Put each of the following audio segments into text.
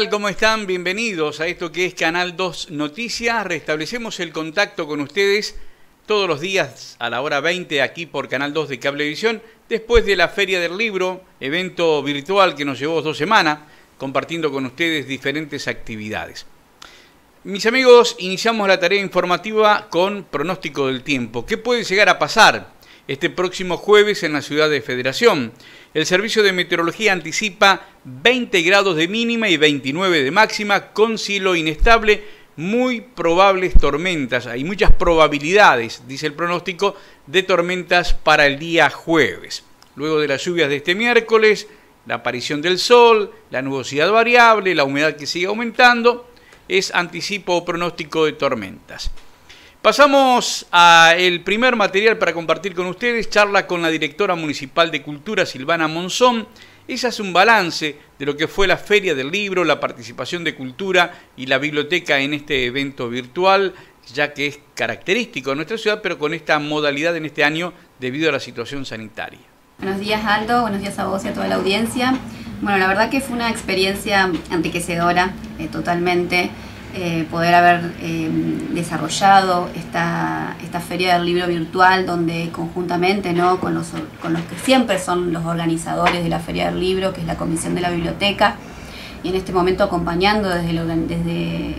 ¿Qué tal? ¿Cómo están? Bienvenidos a esto que es Canal 2 Noticias. Restablecemos el contacto con ustedes todos los días a la hora 20 aquí por Canal 2 de Cablevisión, después de la Feria del Libro, evento virtual que nos llevó dos semanas, compartiendo con ustedes diferentes actividades. Mis amigos, iniciamos la tarea informativa con pronóstico del tiempo. ¿Qué puede llegar a pasar este próximo jueves en la ciudad de Federación? El Servicio de Meteorología anticipa 20 grados de mínima y 29 de máxima con cielo inestable, muy probables tormentas. Hay muchas probabilidades, dice el pronóstico, de tormentas para el día jueves. Luego de las lluvias de este miércoles, la aparición del sol, la nubosidad variable, la humedad que sigue aumentando, es anticipo o pronóstico de tormentas. Pasamos al primer material para compartir con ustedes, charla con la directora municipal de Cultura, Silvana Monzón. Ella hace un balance de lo que fue la Feria del Libro, la participación de Cultura y la biblioteca en este evento virtual, ya que es característico de nuestra ciudad, pero con esta modalidad en este año debido a la situación sanitaria. Buenos días Aldo, buenos días a vos y a toda la audiencia. Bueno, la verdad que fue una experiencia enriquecedora eh, totalmente. Eh, poder haber eh, desarrollado esta, esta, feria del libro virtual donde conjuntamente ¿no? con, los, con los que siempre son los organizadores de la feria del libro, que es la Comisión de la Biblioteca, y en este momento acompañando desde, desde,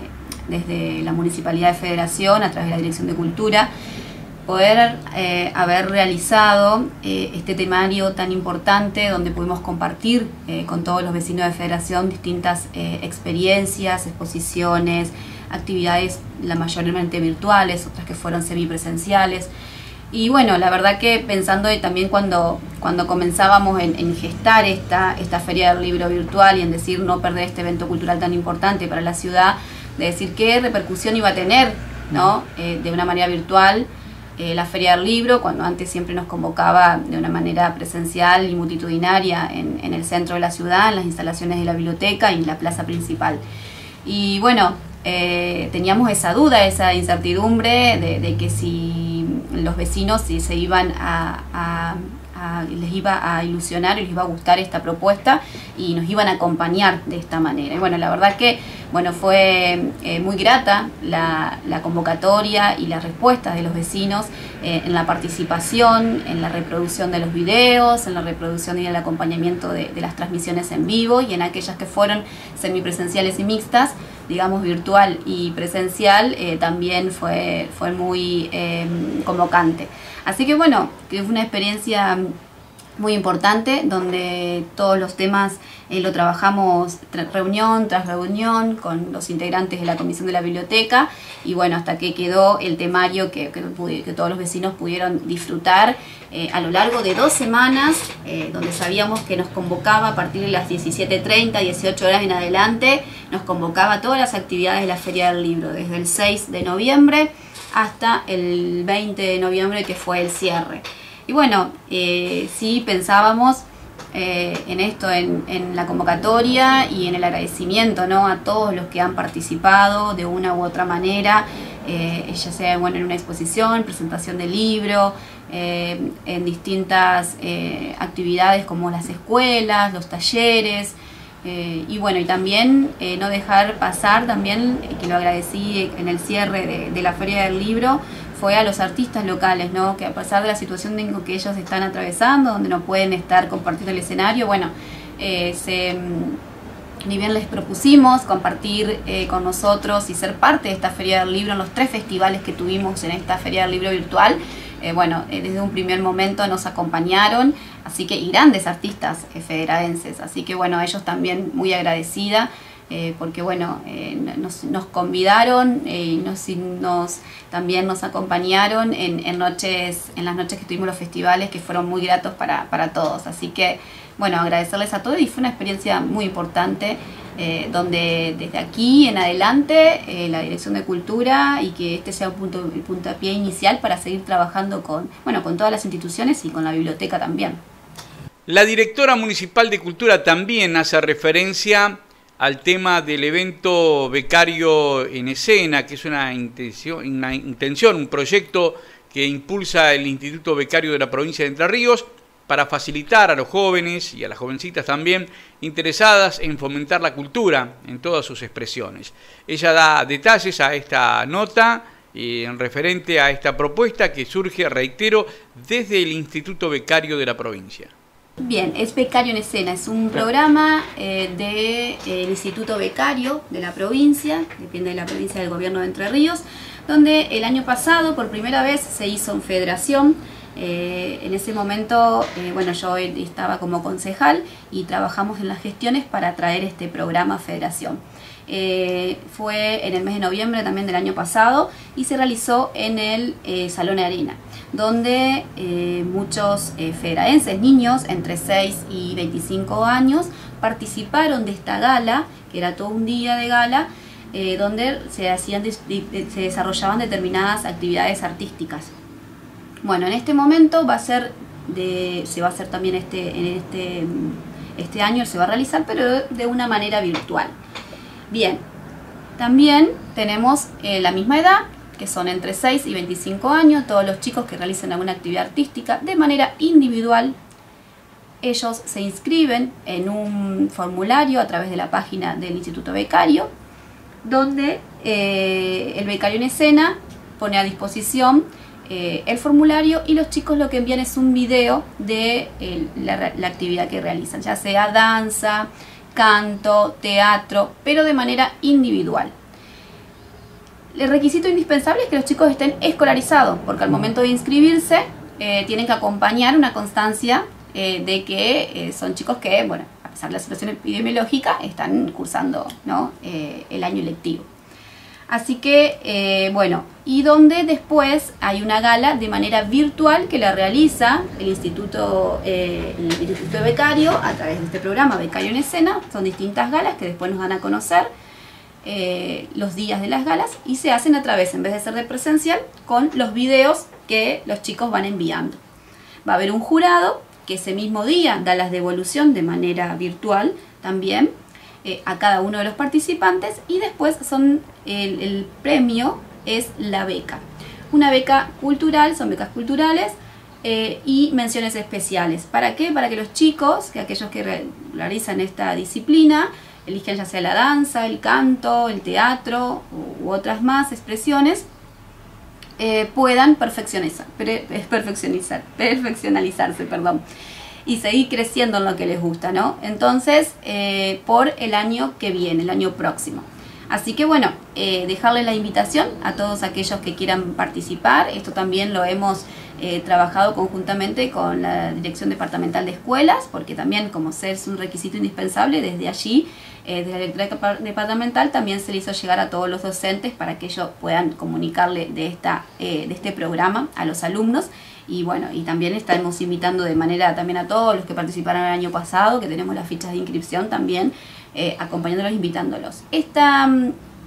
desde la Municipalidad de Federación a través de la Dirección de Cultura, poder eh, haber realizado eh, este temario tan importante donde pudimos compartir eh, con todos los vecinos de Federación distintas experiencias, exposiciones, actividades, la mayormente virtuales, otras que fueron semipresenciales. Y bueno, la verdad que pensando también cuando, cuando comenzábamos en, gestar esta, esta feria del libro virtual y en decir no perder este evento cultural tan importante para la ciudad, de decir qué repercusión iba a tener ¿no? de una manera virtual eh, la Feria del Libro, cuando antes siempre nos convocaba de una manera presencial y multitudinaria en, el centro de la ciudad, en las instalaciones de la biblioteca y en la plaza principal. Y bueno, eh, teníamos esa duda, esa incertidumbre de, que si los vecinos si se iban a les iba a ilusionar y les iba a gustar esta propuesta y nos iban a acompañar de esta manera. Y bueno, la verdad que bueno, fue eh, muy grata la, convocatoria y las respuestas de los vecinos eh, en la participación, en la reproducción de los videos, en la reproducción y el acompañamiento de, las transmisiones en vivo y en aquellas que fueron semipresenciales y mixtas, digamos virtual y presencial, eh, también fue, fue muy convocante. Así que bueno, que fue una experiencia muy importante donde todos los temas eh, lo trabajamos reunión tras reunión con los integrantes de la comisión de la biblioteca y bueno, hasta que quedó el temario que, que, todos los vecinos pudieron disfrutar eh, a lo largo de dos semanas, eh, donde sabíamos que nos convocaba a partir de las 17.30, 18 horas en adelante, nos convocaba todas las actividades de la Feria del Libro, desde el 6 de noviembre hasta el 20 de noviembre que fue el cierre. Y bueno, eh, sí pensábamos eh, en esto, en, la convocatoria y en el agradecimiento ¿no? a todos los que han participado de una u otra manera, eh, ya sea bueno, en una exposición, presentación de libro, en distintas actividades como las escuelas, los talleres, eh, y bueno, y también eh, no dejar pasar, también, eh, que lo agradecí en el cierre de, la Feria del Libro, fue a los artistas locales, ¿no? que a pesar de la situación que ellos están atravesando, donde no pueden estar compartiendo el escenario, bueno, se, mm, ni bien les propusimos compartir con nosotros y ser parte de esta Feria del Libro en los tres festivales que tuvimos en esta Feria del Libro virtual, eh, bueno, eh, desde un primer momento nos acompañaron, así que, y grandes artistas eh, federadenses, así que bueno, ellos también muy agradecida. porque bueno, nos, convidaron y nos, nos, también nos acompañaron en, noches, en las noches que tuvimos los festivales que fueron muy gratos para, para todos. Así que bueno, agradecerles a todos y fue una experiencia muy importante. Eh, donde desde aquí en adelante eh, la Dirección de Cultura y que este sea un punto, el puntapié inicial para seguir trabajando con, bueno, con todas las instituciones y con la biblioteca también. La directora municipal de Cultura también hace referencia al tema del evento Becario en Escena, que es una intención, intención, un proyecto que impulsa el Instituto Becario de la provincia de Entre Ríos para facilitar a los jóvenes y a las jovencitas también interesadas en fomentar la cultura en todas sus expresiones. Ella da detalles a esta nota y en referente a esta propuesta que surge, reitero, desde el Instituto Becario de la provincia. Bien, es Becario en Escena, es un programa eh, del Instituto Becario de la provincia, depende de la provincia del gobierno de Entre Ríos, donde el año pasado por primera vez se hizo en federación. Eh, en ese momento, eh, bueno, yo estaba como concejal y trabajamos en las gestiones para traer este programa a federación. Eh, fue en el mes de noviembre también del año pasado y se realizó en el Salón de Arena, donde muchos federaenses, niños entre 6 y 25 años, participaron de esta gala, que era todo un día de gala, eh, donde se, hacían, se desarrollaban determinadas actividades artísticas. Bueno, en este momento va a ser de, se va a hacer también este, en este, este año, se va a realizar, pero de una manera virtual. Bien, también tenemos eh, la misma edad, que son entre 6 y 25 años, todos los chicos que realicen alguna actividad artística de manera individual. Ellos se inscriben en un formulario a través de la página del Instituto Becario donde eh, el becario en escena pone a disposición eh, el formulario y los chicos lo que envían es un video de la, la, actividad que realizan, ya sea danza, canto, teatro, pero de manera individual. El requisito indispensable es que los chicos estén escolarizados, porque al momento de inscribirse eh, tienen que acompañar una constancia de que son chicos que, bueno, la situación epidemiológica, están cursando ¿no? Eh, el año lectivo. Así que, eh, bueno, y donde después hay una gala de manera virtual que la realiza el Instituto, eh, el Instituto de Becario a través de este programa Becario en Escena. Son distintas galas que después nos van a conocer los días de las galas y se hacen a través, en vez de ser de presencial, con los videos que los chicos van enviando. Va a haber un jurado que ese mismo día da las devolución de manera virtual también eh, a cada uno de los participantes y después son el, premio es la beca. Una beca cultural, son becas culturales eh, y menciones especiales. ¿Para qué? Para que los chicos, que aquellos que realizan esta disciplina, eligen ya sea la danza, el canto, el teatro u otras más expresiones, eh, puedan perfeccionizar, perfeccionizar, perfeccionalizarse, perdón, y seguir creciendo en lo que les gusta, ¿no? Entonces, eh, por el año que viene, el año próximo. Así que bueno, eh, dejarle la invitación a todos aquellos que quieran participar. Esto también lo hemos trabajado conjuntamente con la Dirección Departamental de Escuelas, porque también como es un requisito indispensable, desde allí eh, desde la directora departamental también se le hizo llegar a todos los docentes para que ellos puedan comunicarle de, esta, eh, de este programa a los alumnos y bueno, y también estamos invitando de manera también a todos los que participaron el año pasado, que tenemos las fichas de inscripción también, eh, acompañándolos, invitándolos. Esta,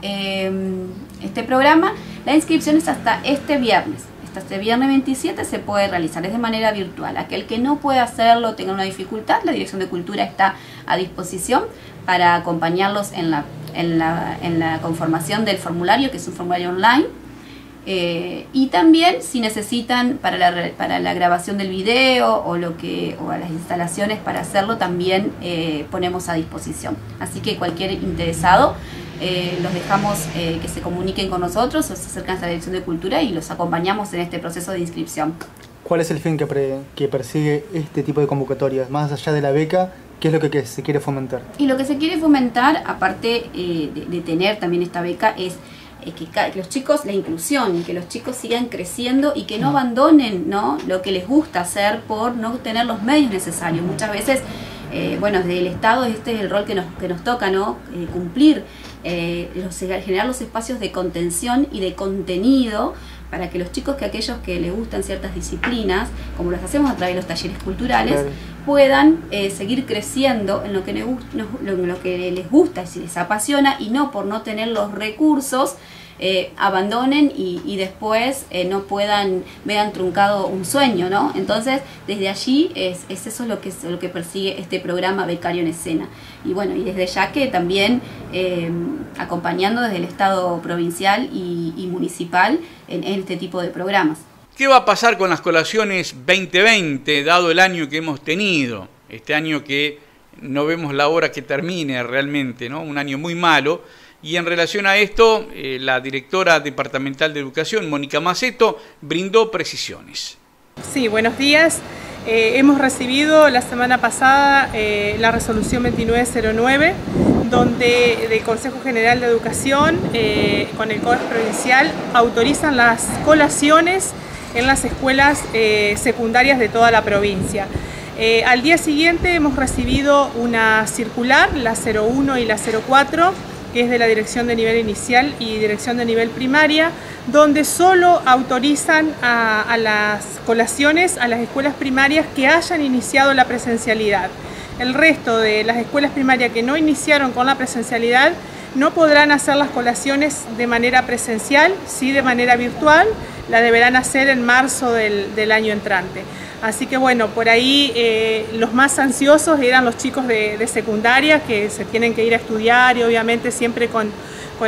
em, este programa, la inscripción es hasta este viernes. Hasta este viernes 27 se puede realizar, es de manera virtual. Aquel que no puede hacerlo, tenga una dificultad, la Dirección de Cultura está a disposición para acompañarlos en la, en la, en la conformación del formulario, que es un formulario online. Eh, y también si necesitan para la, para la grabación del video o, lo que, o a las instalaciones para hacerlo, también eh, ponemos a disposición. Así que cualquier interesado, eh, los dejamos que se comuniquen con nosotros o se acercan a la Dirección de Cultura y los acompañamos en este proceso de inscripción. ¿Cuál es el fin que, que persigue este tipo de convocatorias? Más allá de la beca, ¿Qué es lo que, se quiere fomentar? Y lo que se quiere fomentar, aparte eh, de, tener también esta beca, es eh, que, los chicos, la inclusión, que los chicos sigan creciendo y que no abandonen ¿no? lo que les gusta hacer por no tener los medios necesarios. Muchas veces, eh, bueno, desde el Estado este es el rol que nos, que nos toca, ¿no? cumplir, los, generar los espacios de contención y de contenido para que los chicos, que aquellos que les gustan ciertas disciplinas, como los hacemos a través de los talleres culturales, puedan eh, seguir creciendo en lo, que les, lo que les gusta y si les apasiona y no por no tener los recursos eh, abandonen y, después eh, no puedan, vean truncado un sueño, ¿no? Entonces, desde allí es, eso lo que, lo que persigue este programa Becario en Escena. Y bueno, y desde ya que también acompañando desde el Estado provincial y, municipal en este tipo de programas. ¿Qué va a pasar con las colaciones 2020, dado el año que hemos tenido? Este año que no vemos la hora que termine realmente, ¿no? Un año muy malo. Y en relación a esto, eh, la directora departamental de educación, Mónica Maceto, brindó precisiones. Sí, buenos días. Eh, hemos recibido la semana pasada eh, la resolución 2909, donde del Consejo General de Educación, con el COES provincial, autorizan las colaciones en las escuelas secundarias de toda la provincia. al día siguiente hemos recibido una circular, la 01 y la 04, que es de la Dirección de Nivel Inicial y Dirección de Nivel Primaria, donde solo autorizan a, las colaciones a las escuelas primarias que hayan iniciado la presencialidad. El resto de las escuelas primarias que no iniciaron con la presencialidad no podrán hacer las colaciones de manera presencial, sí de manera virtual, la deberán hacer en marzo del año entrante. Así que bueno, por ahí eh, los más ansiosos eran los chicos de, secundaria que se tienen que ir a estudiar y obviamente siempre con,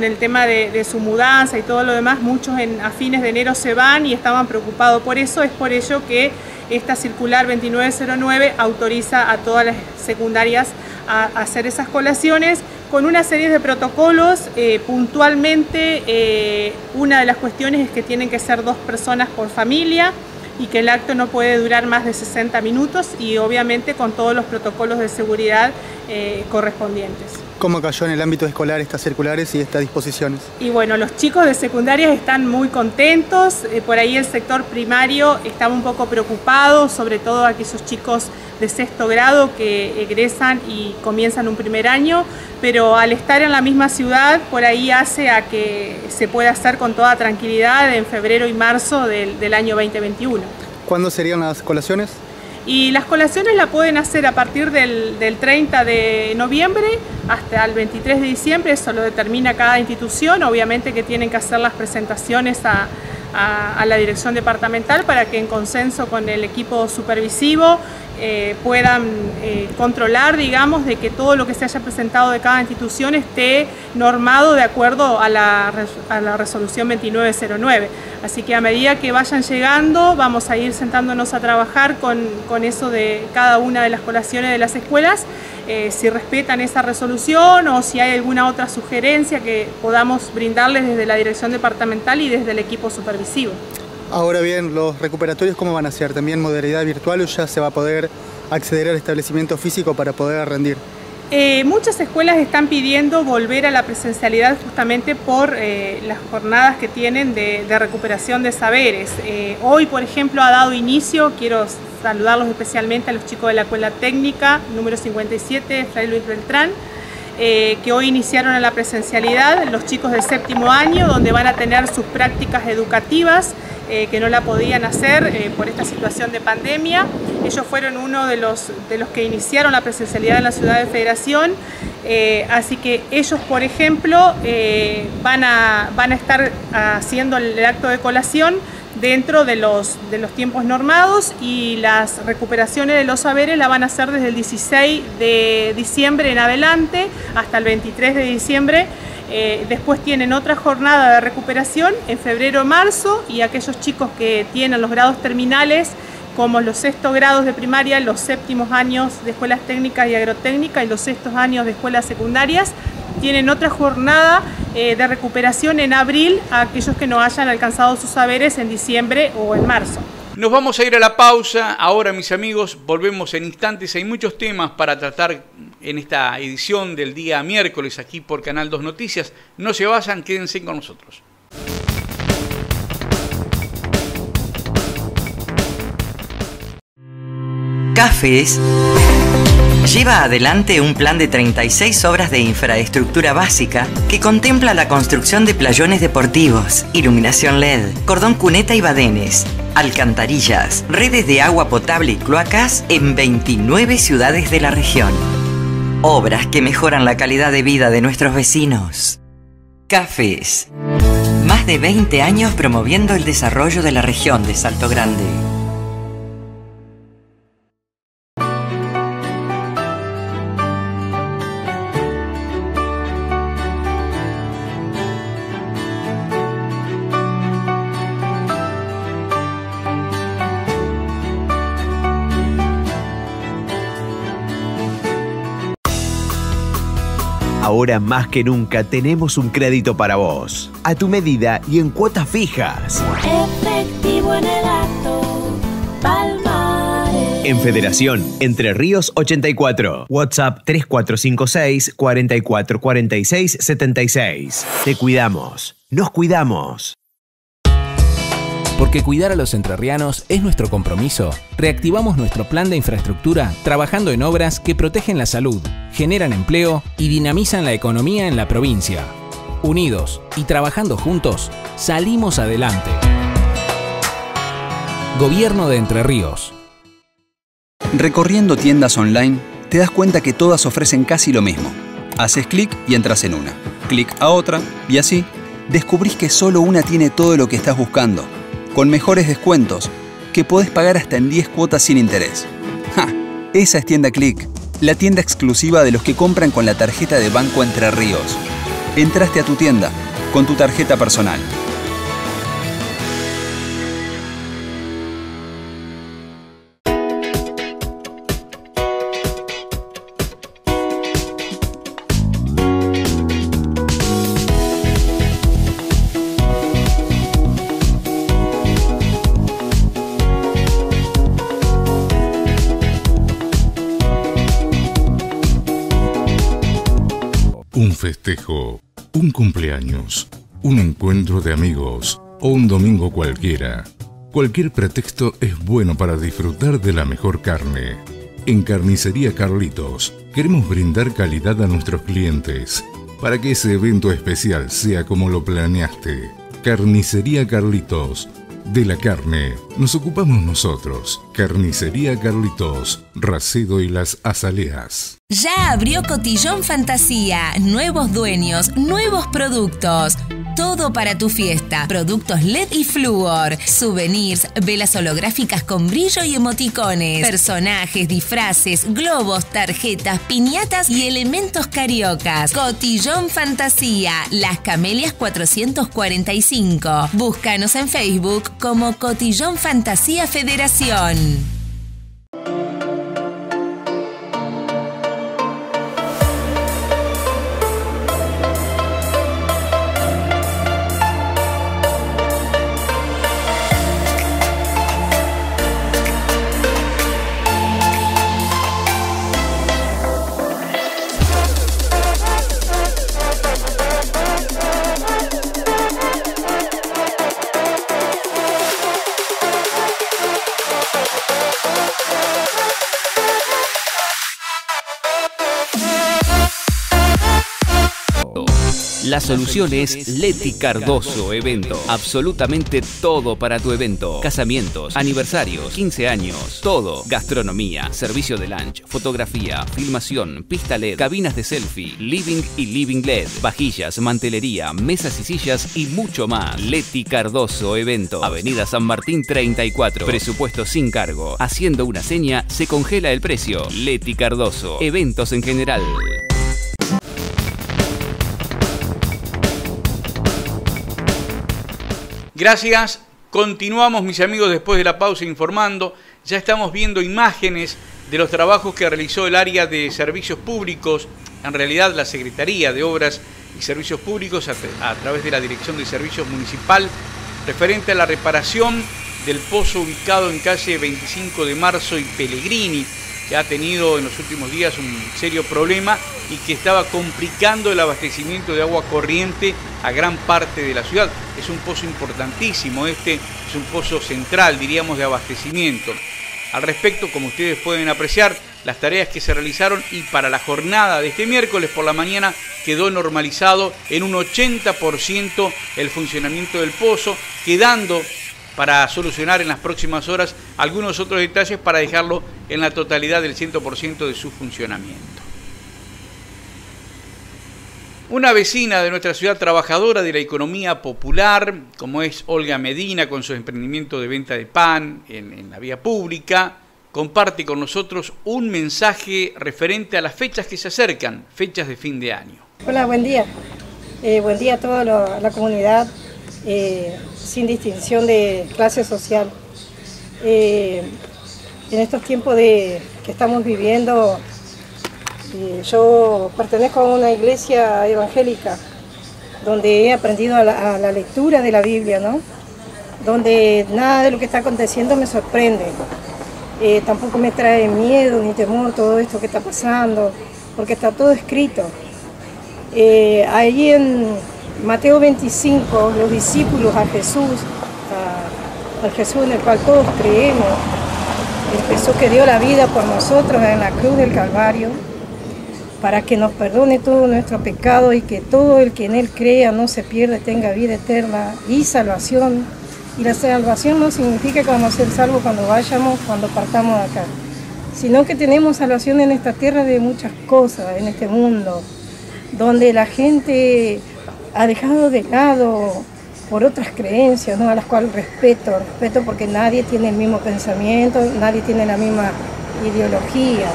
el tema de, su mudanza y todo lo demás, muchos a fines de enero se van y estaban preocupados por eso, es por ello que esta circular 2909 autoriza a todas las secundarias a, hacer esas colaciones con una serie de protocolos. Eh, puntualmente, eh, una de las cuestiones es que tienen que ser dos personas por familia, y que el acto no puede durar más de 60 minutos y obviamente con todos los protocolos de seguridad eh, correspondientes. ¿Cómo cayó en el ámbito escolar estas circulares y estas disposiciones? Y bueno, los chicos de secundaria están muy contentos, eh, por ahí el sector primario estaba un poco preocupado, sobre todo aquellos chicos de sexto grado que egresan y comienzan un primer año, pero al estar en la misma ciudad, por ahí hace a que se pueda hacer con toda tranquilidad en febrero y marzo del, del año 2021. ¿Cuándo serían las colaciones? Y las colaciones la pueden hacer a partir del, 30 de noviembre hasta el 23 de diciembre, eso lo determina cada institución, obviamente que tienen que hacer las presentaciones a, la dirección departamental para que en consenso con el equipo supervisivo eh, puedan eh, controlar, digamos, de que todo lo que se haya presentado de cada institución esté normado de acuerdo a la, resolución 2909. Así que a medida que vayan llegando, vamos a ir sentándonos a trabajar con, con eso de cada una de las colaciones de las escuelas, eh, si respetan esa resolución o si hay alguna otra sugerencia que podamos brindarles desde la dirección departamental y desde el equipo supervisivo. Ahora bien, ¿los recuperatorios cómo van a ser? ¿También modalidad virtual o ya se va a poder acceder al establecimiento físico para poder rendir? Eh, muchas escuelas están pidiendo volver a la presencialidad justamente por eh, las jornadas que tienen de, recuperación de saberes. Eh, hoy, por ejemplo, ha dado inicio, quiero saludarlos especialmente a los chicos de la Escuela Técnica número 57, Fray Luis Beltrán, que hoy iniciaron en la presencialidad, los chicos del séptimo año, donde van a tener sus prácticas educativas eh, que no la podían hacer eh, por esta situación de pandemia. Ellos fueron uno de los, de los que iniciaron la presencialidad en la ciudad de Federación, eh, así que ellos, por ejemplo, van, a, van a estar haciendo el acto de colación dentro de los, de los tiempos normados y las recuperaciones de los saberes la van a hacer desde el 16 de diciembre en adelante hasta el 23 de diciembre. Eh, después tienen otra jornada de recuperación en febrero-marzo y aquellos chicos que tienen los grados terminales como los sextos grados de primaria, los séptimos años de escuelas técnicas y agrotécnicas y los sextos años de escuelas secundarias, tienen otra jornada eh, de recuperación en abril a aquellos que no hayan alcanzado sus saberes en diciembre o en marzo. Nos vamos a ir a la pausa. Ahora, mis amigos, volvemos en instantes. Hay muchos temas para tratar en esta edición del día miércoles aquí por Canal 2 Noticias. No se vayan, quédense con nosotros. Cafés lleva adelante un plan de 36 obras de infraestructura básica que contempla la construcción de playones deportivos, iluminación LED, cordón cuneta y badenes alcantarillas, redes de agua potable y cloacas en 29 ciudades de la región. Obras que mejoran la calidad de vida de nuestros vecinos. Cafés. Más de 20 años promoviendo el desarrollo de la región de Salto Grande. Ahora más que nunca tenemos un crédito para vos, a tu medida y en cuotas fijas. Efectivo en el acto, Palmares. En Federación, Entre Ríos 84. WhatsApp 3456 4446 76. Te cuidamos. Nos cuidamos. Porque cuidar a los entrerrianos es nuestro compromiso, reactivamos nuestro plan de infraestructura trabajando en obras que protegen la salud, generan empleo y dinamizan la economía en la provincia. Unidos y trabajando juntos, salimos adelante. Gobierno de Entre Ríos. Recorriendo tiendas online, te das cuenta que todas ofrecen casi lo mismo. Haces clic y entras en una. Clic a otra y así descubrís que solo una tiene todo lo que estás buscando con mejores descuentos, que podés pagar hasta en 10 cuotas sin interés. ¡Ja! Esa es Tienda Click, la tienda exclusiva de los que compran con la tarjeta de Banco Entre Ríos. Entraste a tu tienda con tu tarjeta personal. Un cumpleaños, un encuentro de amigos o un domingo cualquiera. Cualquier pretexto es bueno para disfrutar de la mejor carne. En Carnicería Carlitos queremos brindar calidad a nuestros clientes para que ese evento especial sea como lo planeaste. Carnicería Carlitos. De la carne nos ocupamos nosotros. Carnicería Carlitos, Racedo y las Azaleas. Ya abrió Cotillón Fantasía. Nuevos dueños, nuevos productos. Todo para tu fiesta. Productos LED y flúor. Souvenirs, velas holográficas con brillo y emoticones. Personajes, disfraces, globos, tarjetas, piñatas y elementos cariocas. Cotillón Fantasía. Las Camelias 445. Búscanos en Facebook como Cotillón Fantasía Federación. La solución es Leti Cardoso Evento. Absolutamente todo para tu evento. Casamientos, aniversarios, 15 años, todo. Gastronomía, servicio de lunch, fotografía, filmación, pista LED, cabinas de selfie, living y living LED, vajillas, mantelería, mesas y sillas y mucho más. Leti Cardoso Evento. Avenida San Martín 34. Presupuesto sin cargo. Haciendo una seña, se congela el precio. Leti Cardoso. Eventos en general. Gracias. Continuamos, mis amigos, después de la pausa informando. Ya estamos viendo imágenes de los trabajos que realizó el área de servicios públicos, en realidad la Secretaría de Obras y Servicios Públicos a, través de la Dirección de Servicios Municipal, referente a la reparación del pozo ubicado en calle 25 de marzo y Pellegrini, que ha tenido en los últimos días un serio problema y que estaba complicando el abastecimiento de agua corriente a gran parte de la ciudad. Es un pozo importantísimo, este es un pozo central, diríamos, de abastecimiento. Al respecto, como ustedes pueden apreciar, las tareas que se realizaron y para la jornada de este miércoles por la mañana quedó normalizado en un 80% el funcionamiento del pozo, quedando para solucionar en las próximas horas algunos otros detalles para dejarlo en la totalidad del 100% de su funcionamiento. Una vecina de nuestra ciudad trabajadora de la economía popular, como es Olga Medina, con su emprendimiento de venta de pan en, la vía pública, comparte con nosotros un mensaje referente a las fechas que se acercan, fechas de fin de año. Hola, buen día. Eh, buen día a toda la comunidad, eh, sin distinción de clase social. Eh, en estos tiempos de, que estamos viviendo Eh, yo pertenezco a una iglesia evangélica donde he aprendido a la, lectura de la Biblia, ¿no? donde nada de lo que está aconteciendo me sorprende. Eh, tampoco me trae miedo ni temor todo esto que está pasando, porque está todo escrito. Eh, en Mateo 25, los discípulos a Jesús, al Jesús en el cual todos creemos, el Jesús que dio la vida por nosotros en la cruz del Calvario, para que nos perdone todo nuestro pecado y que todo el que en Él crea no se pierda, tenga vida eterna y salvación. Y la salvación no significa que vamos a ser salvos cuando vayamos, cuando partamos de acá, sino que tenemos salvación en esta tierra de muchas cosas, en este mundo, donde la gente ha dejado de lado por otras creencias, ¿no? a las cuales respeto, respeto porque nadie tiene el mismo pensamiento, nadie tiene la misma ideología.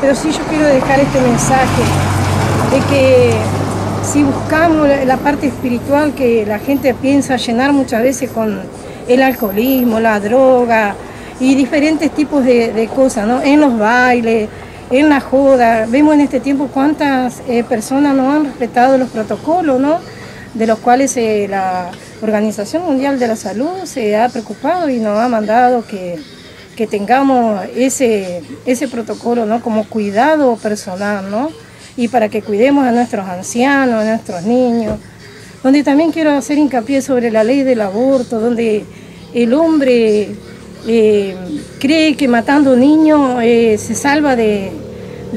Pero sí yo quiero dejar este mensaje de que si buscamos la parte espiritual que la gente piensa llenar muchas veces con el alcoholismo, la droga y diferentes tipos de, de cosas, ¿no? En los bailes, en la joda. Vemos en este tiempo cuántas eh, personas no han respetado los protocolos, ¿no? De los cuales eh, la Organización Mundial de la Salud se ha preocupado y nos ha mandado que, que tengamos ese, ese protocolo, ¿no? Como cuidado personal, ¿no? y para que cuidemos a nuestros ancianos, a nuestros niños. Donde también quiero hacer hincapié sobre la ley del aborto, donde el hombre eh, cree que matando niños eh, se salva de,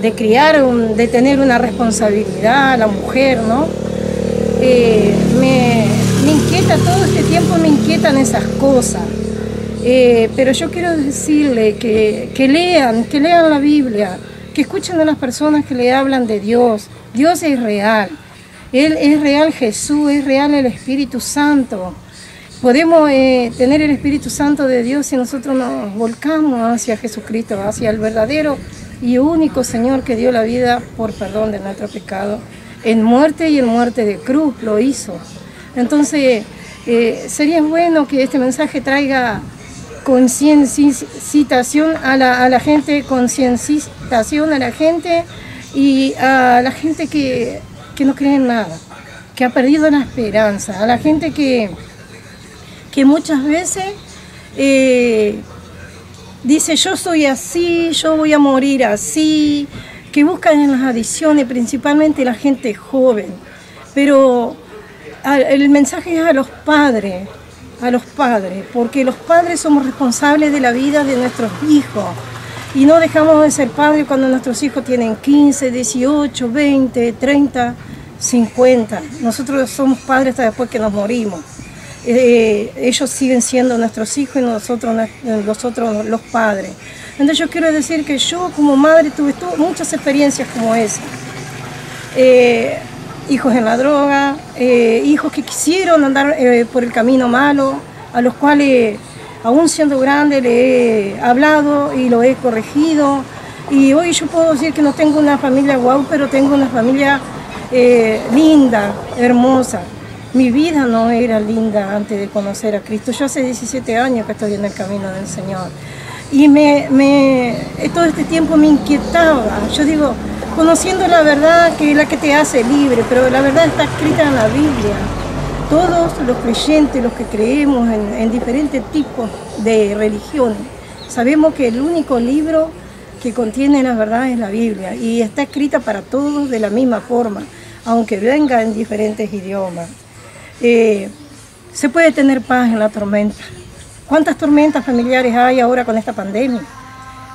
de criar, un- de tener una responsabilidad, la mujer, ¿no? Eh, me, inquieta todo este tiempo, me inquietan esas cosas. Eh, pero yo quiero decirle que, que lean, que lean la Biblia, que escuchen a las personas que le hablan de Dios. Dios es real. Él es real Jesús, es real el Espíritu Santo. Podemos eh, tener el Espíritu Santo de Dios si nosotros nos volcamos hacia Jesucristo, hacia el verdadero y único Señor que dio la vida por perdón de nuestro pecado. En muerte y en muerte de cruz lo hizo. Entonces, eh, sería bueno que este mensaje traiga concienciación a la, a la gente, concienciación a la gente y a la gente que, que no cree en nada, que ha perdido la esperanza, a la gente que, que muchas veces eh, dice yo soy así, yo voy a morir así, que buscan en las adicciones, principalmente la gente joven. Pero el mensaje es a los padres, a los padres, porque los padres somos responsables de la vida de nuestros hijos. Y no dejamos de ser padres cuando nuestros hijos tienen 15, 18, 20, 30, 50. Nosotros somos padres hasta después que nos morimos. Eh, ellos siguen siendo nuestros hijos y nosotros, nosotros los padres. Entonces yo quiero decir que yo como madre tuve tu- muchas experiencias como esa. Eh, hijos en la droga, eh, hijos que quisieron andar eh, por el camino malo, a los cuales aún siendo grande le he hablado y lo he corregido. Y hoy yo puedo decir que no tengo una familia guau, pero tengo una familia eh, linda, hermosa. Mi vida no era linda antes de conocer a Cristo. Yo hace 17 años que estoy en el camino del Señor. Y me, todo este tiempo me inquietaba. Yo digo, conociendo la verdad que es la que te hace libre, pero la verdad está escrita en la Biblia. Todos los creyentes, los que creemos en diferentes tipos de religiones, sabemos que el único libro que contiene la verdad es la Biblia y está escrita para todos de la misma forma, aunque venga en diferentes idiomas. Eh, se puede tener paz en la tormenta. ¿Cuántas tormentas familiares hay ahora con esta pandemia?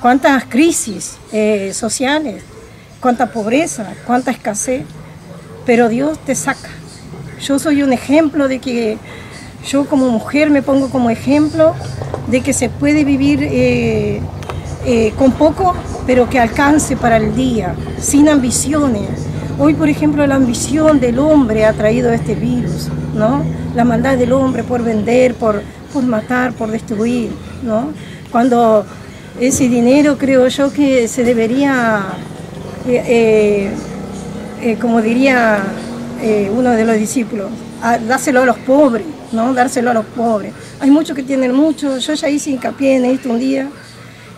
¿Cuántas crisis eh, sociales? ¿Cuánta pobreza? ¿Cuánta escasez? Pero Dios te saca. Yo soy un ejemplo de que yo como mujer me pongo como ejemplo de que se puede vivir eh, con poco, pero que alcance para el día, sin ambiciones. Hoy, por ejemplo, la ambición del hombre ha traído este virus, ¿no? La maldad del hombre por vender, por, por matar, por destruir, ¿no? Cuando ese dinero creo yo que se debería, eh, eh, eh, como diría uno de los discípulos, a- dárselo a los pobres, ¿no? Dárselo a los pobres. Hay muchos que tienen mucho, yo ya hice hincapié en esto un día,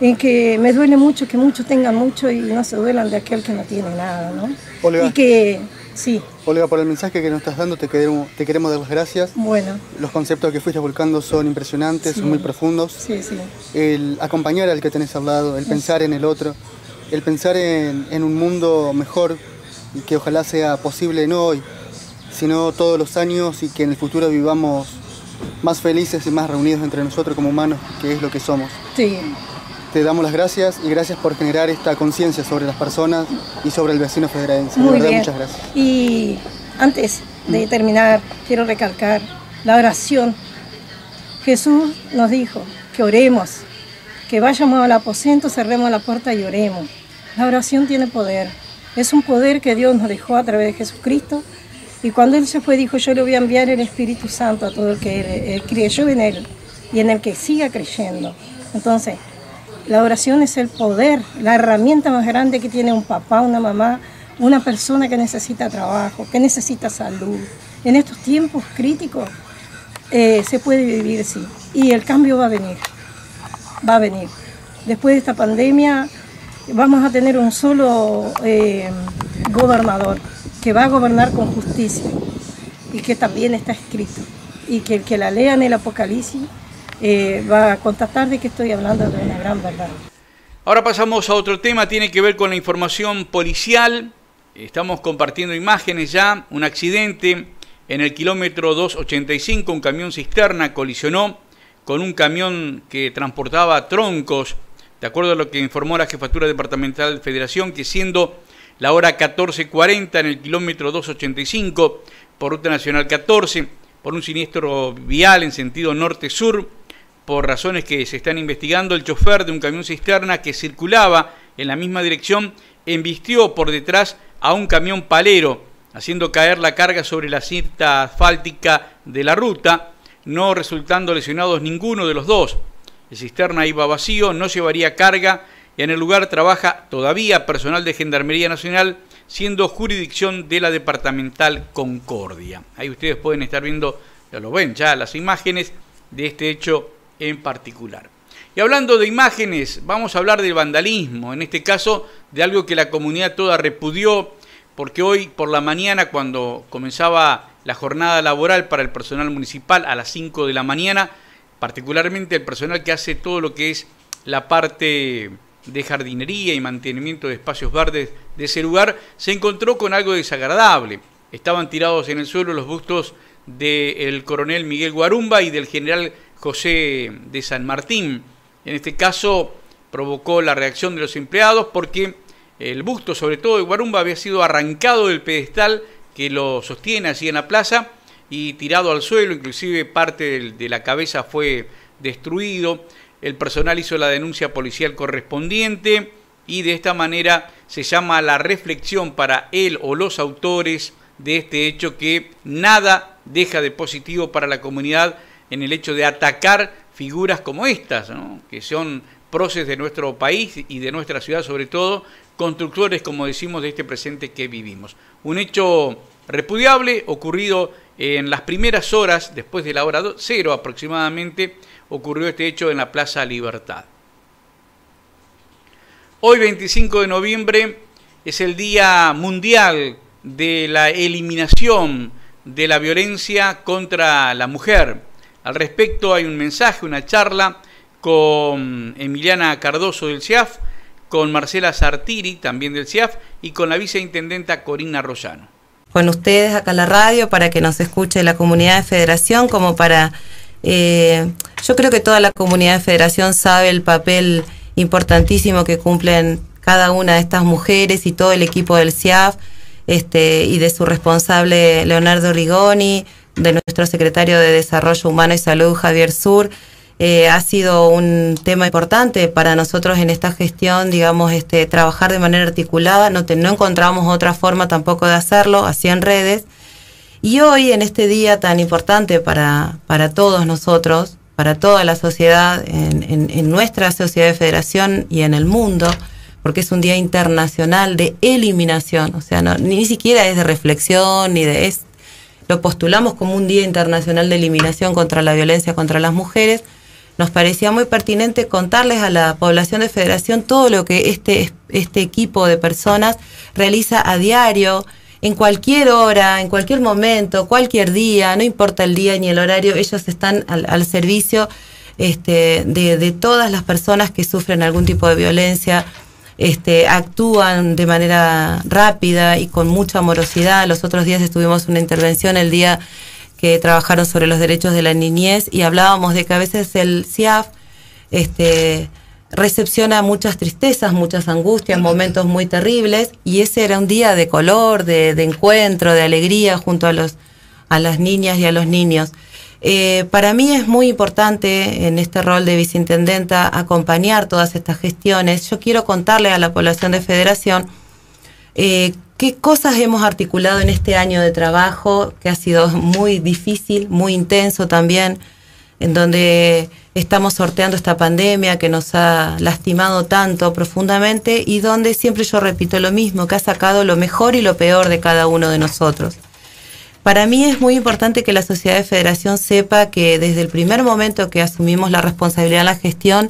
en que me duele mucho que muchos tengan mucho y no se duelan de aquel que no tiene nada, ¿no? Olga. Y que, sí, Olga, por el mensaje que nos estás dando, te queremos, te queremos dar las gracias. bueno, Los conceptos que fuiste volcando son impresionantes, Sí. son muy profundos. sí, sí. El acompañar al que tenés al lado, el pensar en el otro, el pensar en, en un mundo mejor y que ojalá sea posible no hoy, sino todos los años y que en el futuro vivamos más felices y más reunidos entre nosotros como humanos, que es lo que somos. Sí, Te damos las gracias y gracias por generar esta conciencia sobre las personas y sobre el vecino federense. De muy verdad, bien. muchas gracias. Y antes de terminar, quiero recalcar la oración. Jesús nos dijo que oremos, que vayamos al aposento, cerremos la puerta y oremos. La oración tiene poder. Es un poder que Dios nos dejó a través de Jesucristo. Y cuando Él se fue, dijo, yo le voy a enviar el Espíritu Santo a todo el que él- él creyó en Él y en el que siga creyendo. Entonces, la oración es el poder, la herramienta más grande que tiene un papá, una mamá, una persona que necesita trabajo, que necesita salud. En estos tiempos críticos eh, se puede vivir, sí. Y el cambio va a venir, va a venir. Después de esta pandemia vamos a tener un solo eh, gobernador que va a gobernar con justicia y que también está escrito. Y que el que la lea en el Apocalipsis eh, va a constatar de que estoy hablando de una gran verdad. Ahora pasamos a otro tema, tiene que ver con la información policial. Estamos compartiendo imágenes ya, un accidente en el kilómetro 285, un camión cisterna colisionó con un camión que transportaba troncos, de acuerdo a lo que informó la Jefatura Departamental de Federación, que siendo la hora 14.40 en el kilómetro 285 por Ruta Nacional 14, por un siniestro vial en sentido norte-sur, por razones que se están investigando, el chofer de un camión cisterna que circulaba en la misma dirección embistió por detrás a un camión palero, haciendo caer la carga sobre la cinta asfáltica de la ruta, no resultando lesionados ninguno de los dos. El cisterna iba vacío, no llevaría carga y en el lugar trabaja todavía personal de Gendarmería Nacional, siendo jurisdicción de la departamental Concordia. Ahí ustedes pueden estar viendo, ya lo ven ya, las imágenes de este hecho en particular. Y hablando de imágenes, vamos a hablar del vandalismo, en este caso de algo que la comunidad toda repudió, porque hoy por la mañana, cuando comenzaba la jornada laboral para el personal municipal a las 5 de la mañana, particularmente el personal que hace todo lo que es la parte de jardinería y mantenimiento de espacios verdes de ese lugar, se encontró con algo desagradable. Estaban tirados en el suelo los bustos del coronel Miguel Guarumba y del general José de San Martín. En este caso provocó la reacción de los empleados porque el busto, sobre todo de Guarumba, había sido arrancado del pedestal que lo sostiene así en la plaza y tirado al suelo, inclusive parte de la cabeza fue destruido. El personal hizo la denuncia policial correspondiente y de esta manera se llama la reflexión para él o los autores de este hecho que nada deja de positivo para la comunidad en el hecho de atacar figuras como estas, que son próceres de nuestro país y de nuestra ciudad sobre todo, constructores, como decimos, de este presente que vivimos. Un hecho repudiable ocurrido en las primeras horas, después de la hora cero aproximadamente, ocurrió este hecho en la Plaza Libertad. Hoy 25 de noviembre es el Día Mundial de la Eliminación de la Violencia contra la Mujer. Al respecto hay un mensaje, una charla con Emiliana Cardoso del CIAF, con Marcela Sartiri, también del CIAF, y con la viceintendenta Corina Rollano. con ustedes acá en la radio para que nos escuche la comunidad de federación, como para... eh, yo creo que toda la comunidad de federación sabe el papel importantísimo que cumplen cada una de estas mujeres y todo el equipo del CIAF este, y de su responsable Leonardo Rigoni, de nuestro secretario de Desarrollo Humano y Salud Javier Sur. Eh, ha sido un tema importante para nosotros en esta gestión, digamos, este, trabajar de manera articulada. No, no encontramos otra forma tampoco de hacerlo, así en redes. Y hoy, en este día tan importante para, para todos nosotros, para toda la sociedad, en, en- en nuestra sociedad de federación y en el mundo, porque es un día internacional de eliminación, o sea, no- ni siquiera es de reflexión, ni de... Es, lo postulamos como un día internacional de eliminación contra la violencia contra las mujeres, nos parecía muy pertinente contarles a la población de Federación todo lo que este, este equipo de personas realiza a diario, en cualquier hora, en cualquier momento, cualquier día, no importa el día ni el horario, ellos están al, servicio este, de todas las personas que sufren algún tipo de violencia, este, actúan de manera rápida y con mucha amorosidad. Los otros días estuvimos una intervención el día que trabajaron sobre los derechos de la niñez y hablábamos de que a veces el CIAF este, recepciona muchas tristezas, muchas angustias, momentos muy terribles y ese era un día de color, de, de encuentro, de alegría junto a, los, a las niñas y a los niños. Eh, para mí es muy importante en este rol de viceintendenta acompañar todas estas gestiones. Yo quiero contarle a la población de Federación eh, qué cosas hemos articulado en este año de trabajo, que ha sido muy difícil, muy intenso también, en donde estamos sorteando esta pandemia que nos ha lastimado tanto profundamente y donde siempre yo repito lo mismo, que ha sacado lo mejor y lo peor de cada uno de nosotros. Para mí es muy importante que la sociedad de federación sepa que desde el primer momento que asumimos la responsabilidad en la gestión,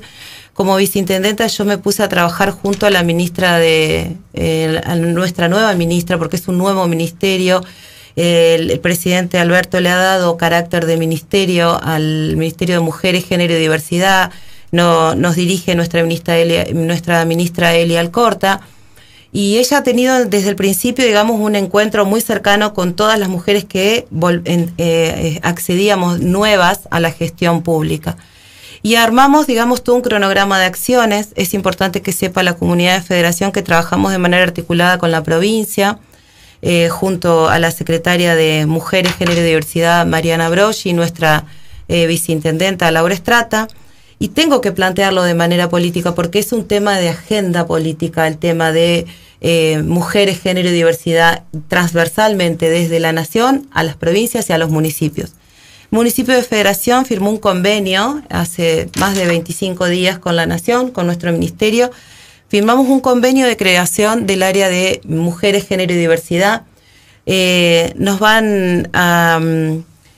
como viceintendenta yo me puse a trabajar junto a la ministra de, eh, a nuestra nueva ministra, porque es un nuevo ministerio. El, presidente Alberto le ha dado carácter de ministerio al Ministerio de Mujeres, Género y Diversidad. No, nos dirige nuestra ministra Elia, nuestra ministra Elia Alcorta. Y ella ha tenido desde el principio, digamos, un encuentro muy cercano con todas las mujeres que en, eh, accedíamos nuevas a la gestión pública. Y armamos, digamos, todo un cronograma de acciones. Es importante que sepa la comunidad de federación que trabajamos de manera articulada con la provincia, eh, junto a la secretaria de Mujeres, Género y Diversidad, Mariana Broch, y nuestra eh, viceintendenta, Laura Estrata. Y tengo que plantearlo de manera política porque es un tema de agenda política, el tema de eh, mujeres, género y diversidad transversalmente desde la nación a las provincias y a los municipios. El municipio de Federación firmó un convenio hace más de 25 días con la nación, con nuestro ministerio. Firmamos un convenio de creación del área de mujeres, género y diversidad. Eh, nos van a,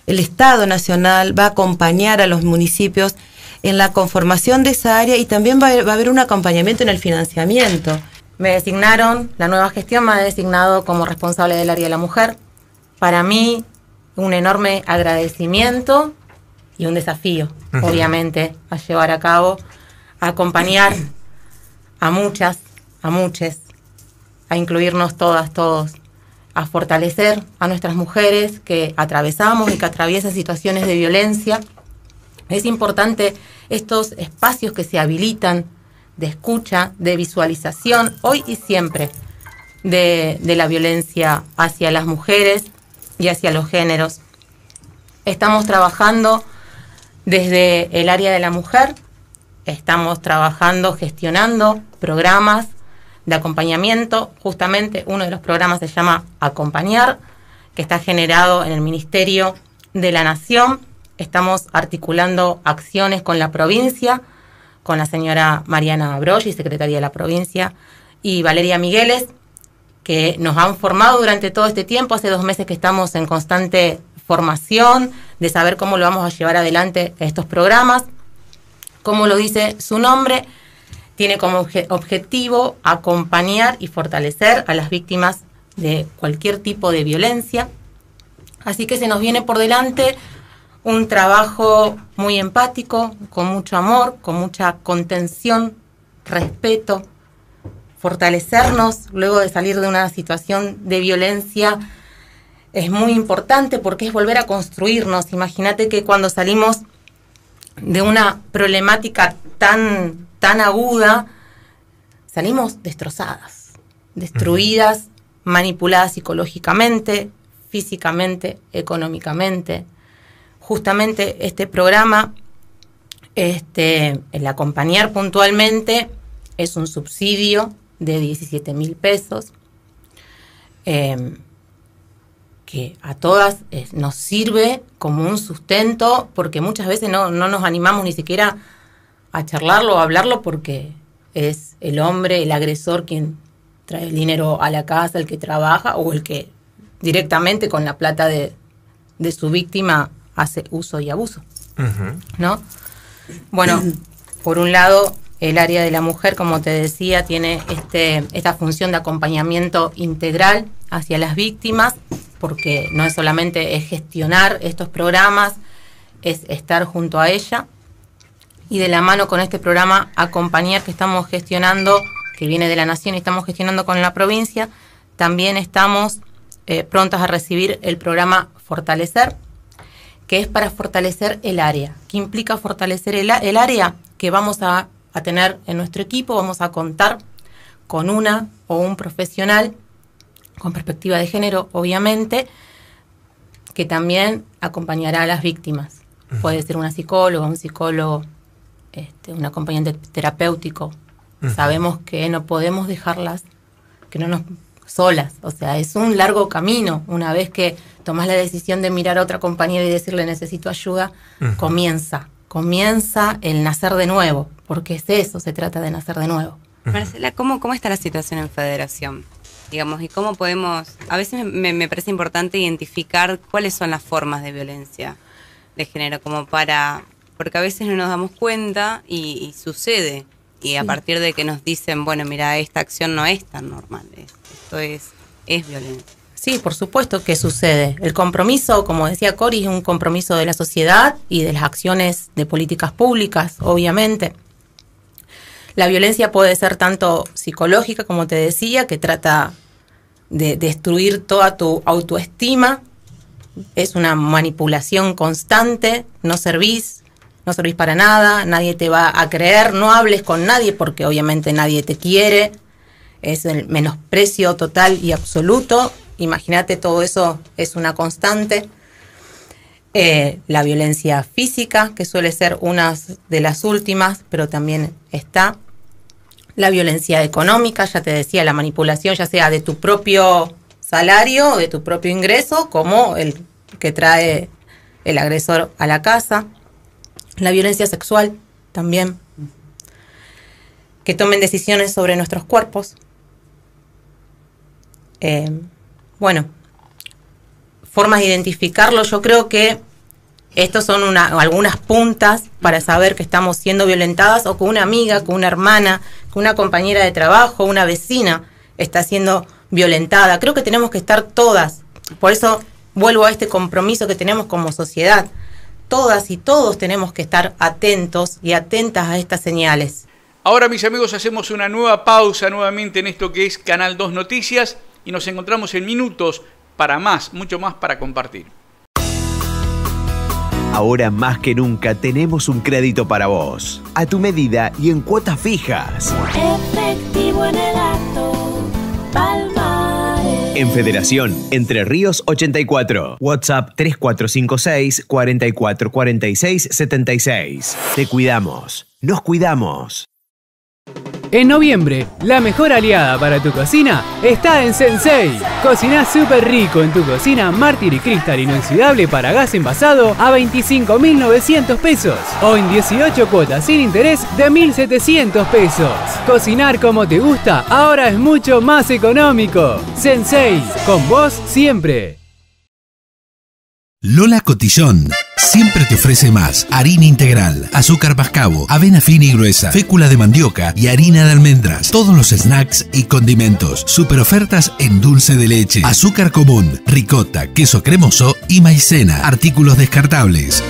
el Estado Nacional va a acompañar a los municipios en la conformación de esa área y también va a, va a haber un acompañamiento en el financiamiento. Me designaron, la nueva gestión me ha designado como responsable del área de la mujer. Para mí, un enorme agradecimiento y un desafío, uh -huh. obviamente, a llevar a cabo, a acompañar a muchas, a muchos, a incluirnos todas, todos, a fortalecer a nuestras mujeres que atravesamos y que atraviesan situaciones de violencia. Es importante estos espacios que se habilitan de escucha, de visualización, hoy y siempre, de, la violencia hacia las mujeres y hacia los géneros. Estamos trabajando desde el área de la mujer, estamos trabajando, gestionando programas de acompañamiento. Justamente uno de los programas se llama Acompañar, que está generado en el Ministerio de la Nación. Estamos articulando acciones con la provincia con la señora Mariana Broggi, secretaria de la provincia, y Valeria Migueles, que nos han formado durante todo este tiempo. Hace dos meses que estamos en constante formación de saber cómo lo vamos a llevar adelante estos programas. Como lo dice su nombre, tiene como obje objetivo acompañar y fortalecer a las víctimas de cualquier tipo de violencia. Así que se nos viene por delante un trabajo muy empático, con mucho amor, con mucha contención, respeto, fortalecernos luego de salir de una situación de violencia es muy importante porque es volver a construirnos. Imagínate que cuando salimos de una problemática tan, tan aguda, salimos destrozadas, destruidas, manipuladas psicológicamente, físicamente, económicamente justamente este programa, este, el acompañar puntualmente, es un subsidio de 17 mil pesos, eh, que a todas eh, nos sirve como un sustento, porque muchas veces no, no nos animamos ni siquiera a charlarlo o a hablarlo porque es el hombre, el agresor quien trae el dinero a la casa, el que trabaja o el que directamente con la plata de, de su víctima hace uso y abuso, uh -huh. ¿no? Bueno, por un lado, el área de la mujer, como te decía, tiene este, esta función de acompañamiento integral hacia las víctimas, porque no es solamente es gestionar estos programas, es estar junto a ella y de la mano con este programa acompañar que estamos gestionando, que viene de la Nación y estamos gestionando con la provincia, también estamos eh, prontas a recibir el programa Fortalecer, que es para fortalecer el área. ¿Qué implica fortalecer el, el área? Que vamos a, a tener en nuestro equipo, vamos a contar con una o un profesional con perspectiva de género, obviamente, que también acompañará a las víctimas. Puede ser una psicóloga, un psicólogo, este, un acompañante terapéutico. Sabemos que no podemos dejarlas, que no nos solas. O sea, es un largo camino. Una vez que tomas la decisión de mirar a otra compañera y decirle necesito ayuda, comienza, comienza el nacer de nuevo, porque es eso, se trata de nacer de nuevo. Marcela, ¿cómo, ¿cómo está la situación en Federación? Digamos, y cómo podemos, a veces me, me parece importante identificar cuáles son las formas de violencia de género, como para, porque a veces no nos damos cuenta y, y sucede, y a Sí. partir de que nos dicen, bueno, mira, esta acción no es tan normal, es- esto es, es violencia. Sí, por supuesto que sucede. El compromiso, como decía Cori, es un compromiso de la sociedad y de las acciones de políticas públicas, obviamente. La violencia puede ser tanto psicológica, como te decía, que trata de destruir toda tu autoestima. Es una manipulación constante, no servís, no servís para nada, nadie te va a creer, no hables con nadie porque obviamente nadie te quiere. Es el menosprecio total y absoluto. Imagínate, todo eso es una constante. Eh, la violencia física, que suele ser una de las últimas, pero también está. La violencia económica, ya te decía, la manipulación, ya sea de tu propio salario, de tu propio ingreso, como el que trae el agresor a la casa. La violencia sexual también. Que tomen decisiones sobre nuestros cuerpos. Eh, bueno, formas de identificarlo, yo creo que estos son una- algunas puntas para saber que estamos siendo violentadas o que una amiga, que una hermana, que una compañera de trabajo, una vecina está siendo violentada. Creo que tenemos que estar todas. Por eso vuelvo a este compromiso que tenemos como sociedad. Todas y todos tenemos que estar atentos y atentas a estas señales. Ahora, mis amigos, hacemos una nueva pausa nuevamente en esto que es Canal 2 Noticias y nos encontramos en minutos para más, mucho más para compartir. Ahora más que nunca tenemos un crédito para vos, a tu medida y en cuotas fijas. Efectivo en el acto, Palmares. En Federación, Entre Ríos 84. WhatsApp 3456 4446 76. Te cuidamos. Nos cuidamos. En noviembre, la mejor aliada para tu cocina está en Sensei. Cocina súper rico en tu cocina mártir y cristal inoxidable para gas envasado a 25.900 pesos o en 18 cuotas sin interés de 1.700 pesos. Cocinar como te gusta ahora es mucho más económico. Sensei, con vos siempre. Lola Cotillón. Siempre te ofrece más. Harina integral, azúcar mascabo, avena fina y gruesa, fécula de mandioca y harina de almendras. Todos los snacks y condimentos. Super ofertas en dulce de leche, azúcar común, ricota, queso cremoso y maicena. Artículos descartables.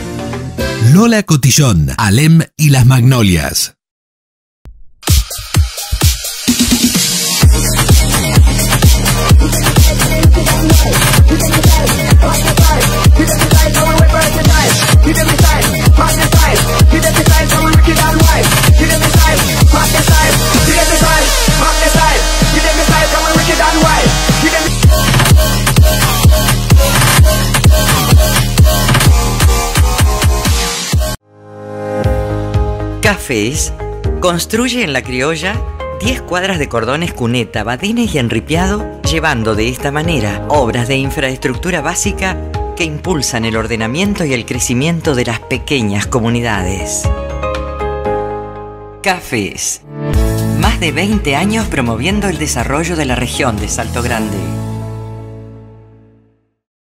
Lola Cotillón, Alem y las Magnolias. Cafés construye en La Criolla 10 cuadras de cordones cuneta, badines y enripiado, llevando de esta manera obras de infraestructura básica que impulsan el ordenamiento y el crecimiento de las pequeñas comunidades. Cafés. Más de 20 años promoviendo el desarrollo de la región de Salto Grande.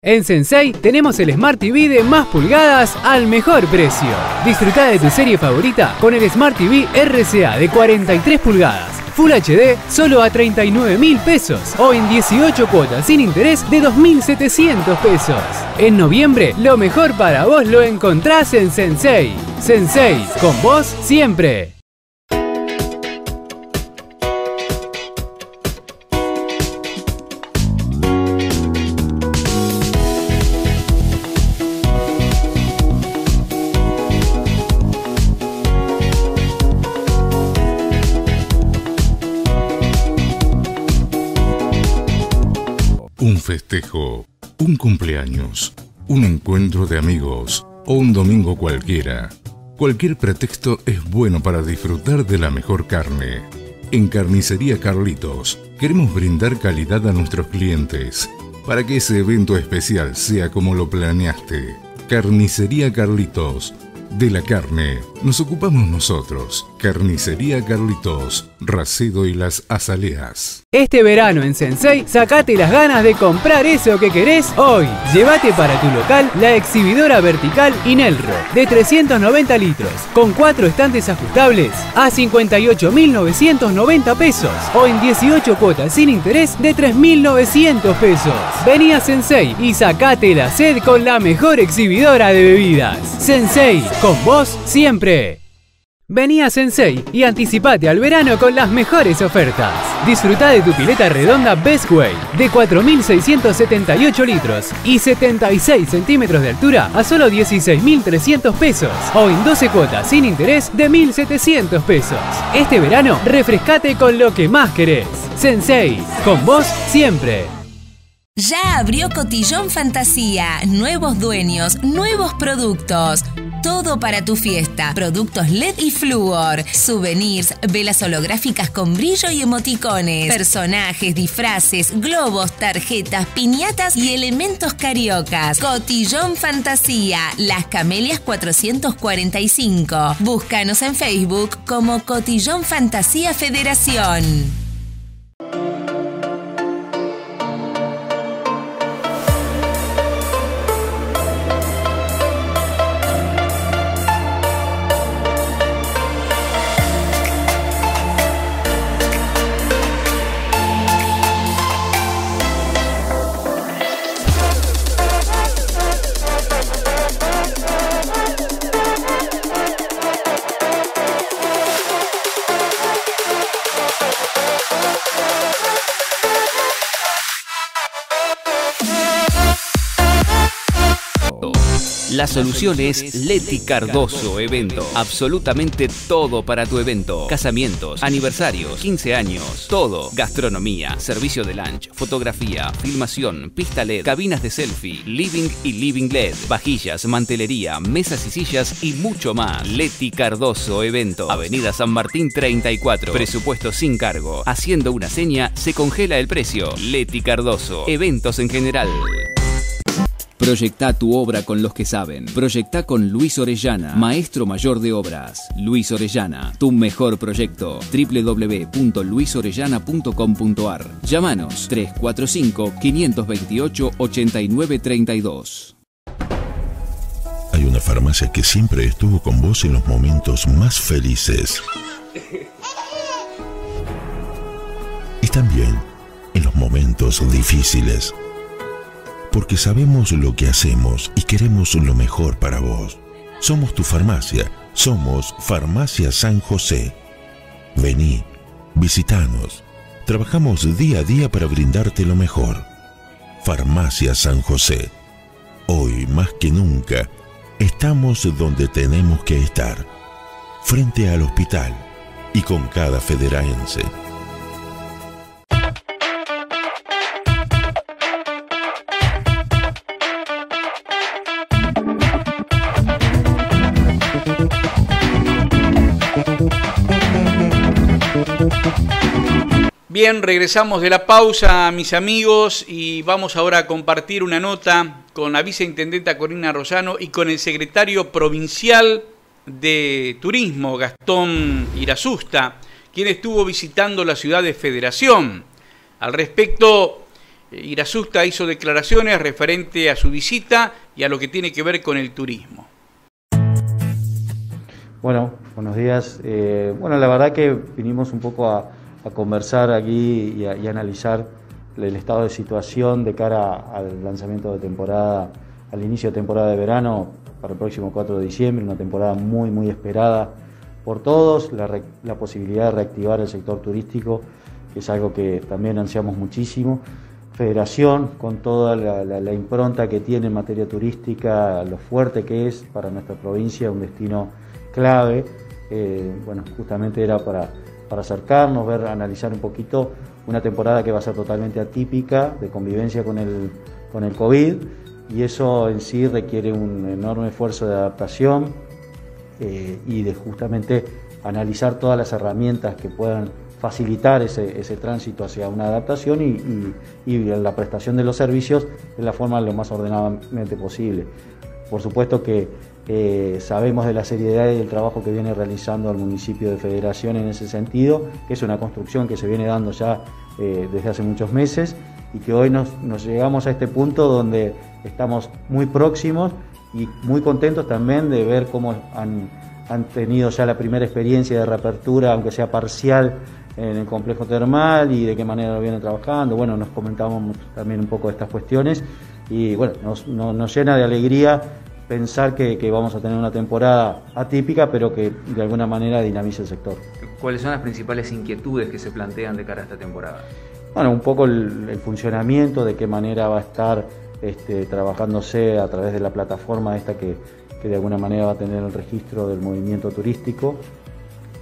En Sensei tenemos el Smart TV de más pulgadas al mejor precio. Disfruta de tu serie favorita con el Smart TV RCA de 43 pulgadas. Full HD solo a 39 mil pesos o en 18 cuotas sin interés de 2.700 pesos. En noviembre, lo mejor para vos lo encontrás en Sensei. Sensei, con vos siempre. Un cumpleaños, un encuentro de amigos o un domingo cualquiera. Cualquier pretexto es bueno para disfrutar de la mejor carne. En Carnicería Carlitos queremos brindar calidad a nuestros clientes para que ese evento especial sea como lo planeaste. Carnicería Carlitos. De la carne nos ocupamos nosotros. Carnicería Carlitos, Racedo y las Azaleas. Este verano en Sensei, sacate las ganas de comprar eso que querés hoy. Llévate para tu local la exhibidora vertical Inelro de 390 litros con cuatro estantes ajustables a 58.990 pesos o en 18 cuotas sin interés de 3.900 pesos. Vení a Sensei y sacate la sed con la mejor exhibidora de bebidas. Sensei, con vos siempre. Vení a Sensei y anticipate al verano con las mejores ofertas. Disfruta de tu pileta redonda Best Way de 4.678 litros y 76 centímetros de altura a solo 16.300 pesos o en 12 cuotas sin interés de 1.700 pesos. Este verano refrescate con lo que más querés. Sensei, con vos siempre. Ya abrió Cotillón Fantasía. Nuevos dueños, nuevos productos. Todo para tu fiesta. Productos LED y Fluor. Souvenirs, velas holográficas con brillo y emoticones. Personajes, disfraces, globos, tarjetas, piñatas y elementos cariocas. Cotillón Fantasía. Las Camelias 445. Búscanos en Facebook como Cotillón Fantasía Federación. Solución es Leti Cardoso Evento. Absolutamente todo para tu evento. Casamientos, aniversarios, 15 años, todo. Gastronomía, servicio de lunch, fotografía, filmación, pista LED, cabinas de selfie, living y living LED, vajillas, mantelería, mesas y sillas y mucho más. Leti Cardoso Evento. Avenida San Martín 34. Presupuesto sin cargo. Haciendo una seña, se congela el precio. Leti Cardoso. Eventos en general. Proyecta tu obra con los que saben. Proyecta con Luis Orellana, maestro mayor de obras. Luis Orellana, tu mejor proyecto. www.luisorellana.com.ar. Llámanos 345-528-8932. Hay una farmacia que siempre estuvo con vos en los momentos más felices. Y también en los momentos difíciles porque sabemos lo que hacemos y queremos lo mejor para vos. Somos tu farmacia, somos Farmacia San José. Vení, visitanos. Trabajamos día a día para brindarte lo mejor. Farmacia San José. Hoy más que nunca, estamos donde tenemos que estar, frente al hospital y con cada federaense. Bien, regresamos de la pausa, mis amigos, y vamos ahora a compartir una nota con la viceintendenta Corina Rosano y con el secretario provincial de Turismo, Gastón Irasusta, quien estuvo visitando la ciudad de Federación. Al respecto, Irasusta hizo declaraciones referente a su visita y a lo que tiene que ver con el turismo. Bueno, buenos días. Eh, bueno, la verdad que vinimos un poco a, conversar aquí y, a, analizar el estado de situación de cara al lanzamiento de temporada, al inicio de temporada de verano para el próximo 4 de diciembre, una temporada muy, muy esperada por todos, la, la posibilidad de reactivar el sector turístico, que es algo que también ansiamos muchísimo. Federación, con toda la, impronta que tiene en materia turística, lo fuerte que es para nuestra provincia, un destino clave. Eh, bueno, justamente era para, para acercarnos, ver, analizar un poquito una temporada que va a ser totalmente atípica de convivencia con el, con el COVID y eso en sí requiere un enorme esfuerzo de adaptación eh, y de justamente analizar todas las herramientas que puedan facilitar ese, ese tránsito hacia una adaptación y, y, la prestación de los servicios de la forma lo más ordenadamente posible. Por supuesto que eh, sabemos de la seriedad y el trabajo que viene realizando el municipio de Federación en ese sentido, que es una construcción que se viene dando ya eh, desde hace muchos meses y que hoy nos, nos, llegamos a este punto donde estamos muy próximos y muy contentos también de ver cómo han, han tenido ya la primera experiencia de reapertura, aunque sea parcial, en el complejo termal y de qué manera lo vienen trabajando. Bueno, nos comentábamos también un poco de estas cuestiones y bueno, nos, nos, llena de alegría pensar que, que, vamos a tener una temporada atípica, pero que de alguna manera dinamice el sector. ¿Cuáles son las principales inquietudes que se plantean de cara a esta temporada? Bueno, un poco el, el funcionamiento, de qué manera va a estar este, trabajándose a través de la plataforma esta que, que de alguna manera va a tener el registro del movimiento turístico.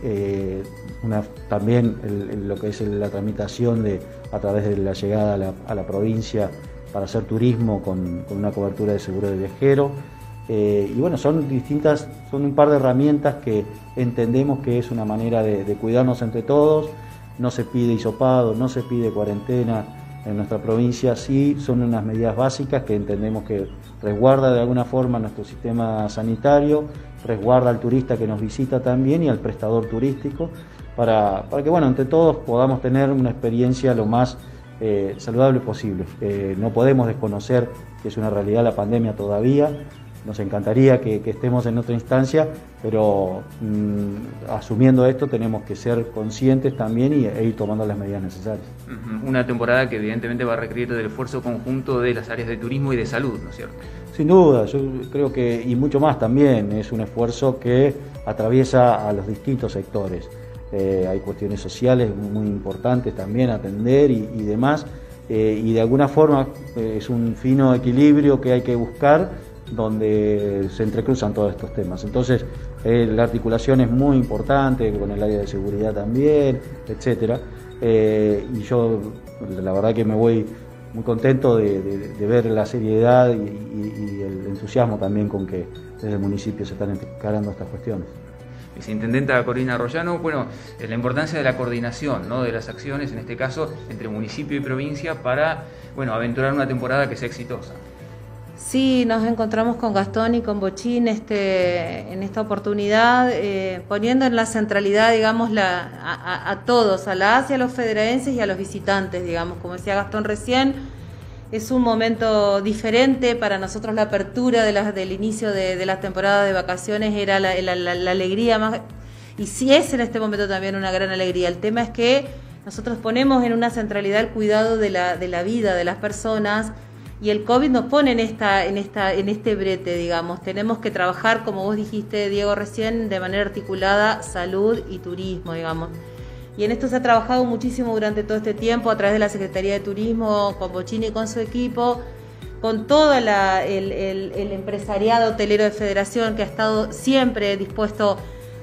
Eh, también lo que es la tramitación de, a través de la llegada a la, provincia para hacer turismo con, una cobertura de seguro de viajero. Eh, y bueno, son distintas, son un par de herramientas que entendemos que es una manera de, cuidarnos entre todos. No se pide hisopado, no se pide cuarentena en nuestra provincia, sí son unas medidas básicas que entendemos que resguarda de alguna forma nuestro sistema sanitario, resguarda al turista que nos visita también y al prestador turístico para, que, bueno, entre todos podamos tener una experiencia lo más eh, saludable posible. Eh, no podemos desconocer que es una realidad la pandemia todavía, nos encantaría que, estemos en otra instancia, pero mm, asumiendo esto tenemos que ser conscientes también y, e ir tomando las medidas necesarias. Una temporada que evidentemente va a requerir del esfuerzo conjunto de las áreas de turismo y de salud, ¿no es cierto? Sin duda, yo creo que, y mucho más también, es un esfuerzo que atraviesa a los distintos sectores. Eh, hay cuestiones sociales muy importantes también atender y, demás, eh, y de alguna forma eh, es un fino equilibrio que hay que buscar donde se entrecruzan todos estos temas. Entonces, la articulación es muy importante con el área de seguridad también, etcétera. y yo, la verdad que me voy muy contento de, ver la seriedad y, el entusiasmo también con que desde el municipio se están encarando estas cuestiones viceintendenta Corina Arroyano, bueno, la importancia de la coordinación ¿no? de las acciones, en este caso, entre municipio y provincia para, bueno, aventurar una temporada que sea exitosa. Sí, nos encontramos con Gastón y con Bochín este, en esta oportunidad, eh, poniendo en la centralidad, digamos, la, a, todos, a la ASIA, a los federaenses y a los visitantes, digamos, como decía Gastón recién, es un momento diferente para nosotros la apertura de del inicio de, de la temporada de vacaciones era la, alegría más y sí es en este momento también una gran alegría. El tema es que nosotros ponemos en una centralidad el cuidado de la, de la vida de las personas y el COVID nos pone en esta, en esta, en este brete, digamos. Tenemos que trabajar, como vos dijiste, Diego, recién, de manera articulada, salud y turismo, digamos. Y en esto se ha trabajado muchísimo durante todo este tiempo a través de la Secretaría de Turismo, con Bochini y con su equipo, con todo el, empresariado hotelero de Federación que ha estado siempre dispuesto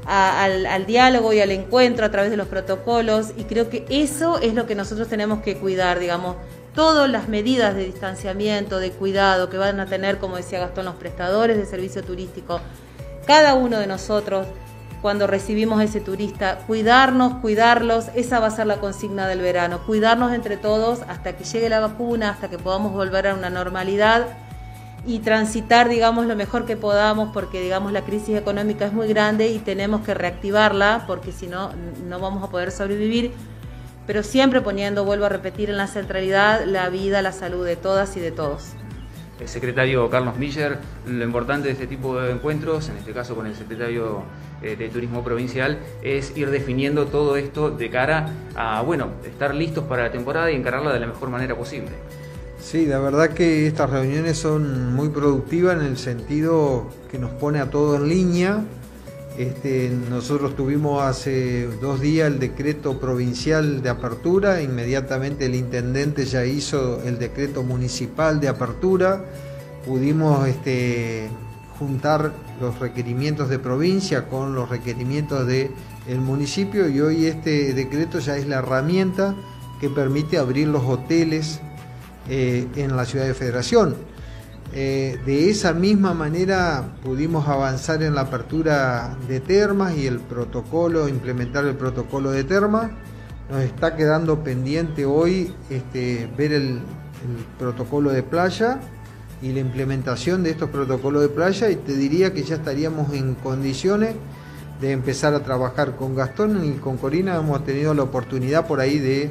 al, al, diálogo y al encuentro a través de los protocolos. Y creo que eso es lo que nosotros tenemos que cuidar, digamos. Todas las medidas de distanciamiento, de cuidado que van a tener, como decía Gastón, los prestadores de servicio turístico, cada uno de nosotros cuando recibimos ese turista, cuidarnos, cuidarlos, esa va a ser la consigna del verano, cuidarnos entre todos hasta que llegue la vacuna, hasta que podamos volver a una normalidad y transitar, digamos, lo mejor que podamos, porque, digamos, la crisis económica es muy grande y tenemos que reactivarla, porque si no, no vamos a poder sobrevivir. Pero siempre poniendo, vuelvo a repetir, en la centralidad la vida, la salud de todas y de todos. El secretario Carlos Miller, lo importante de este tipo de encuentros, en este caso con el secretario eh, de Turismo Provincial, es ir definiendo todo esto de cara a, bueno, estar listos para la temporada y encararla de la mejor manera posible. Sí, la verdad que estas reuniones son muy productivas en el sentido que nos pone a todos en línea. Este, nosotros tuvimos hace dos días el decreto provincial de apertura, inmediatamente el intendente ya hizo el decreto municipal de apertura, pudimos este, juntar los requerimientos de provincia con los requerimientos del municipio y hoy este decreto ya es la herramienta que permite abrir los hoteles eh, en la ciudad de Federación. Eh, de esa misma manera pudimos avanzar en la apertura de termas y el protocolo, implementar el protocolo de termas. Nos está quedando pendiente hoy este, ver el, el protocolo de playa y la implementación de estos protocolos de playa y te diría que ya estaríamos en condiciones de empezar a trabajar con Gastón y con Corina. Hemos tenido la oportunidad por ahí de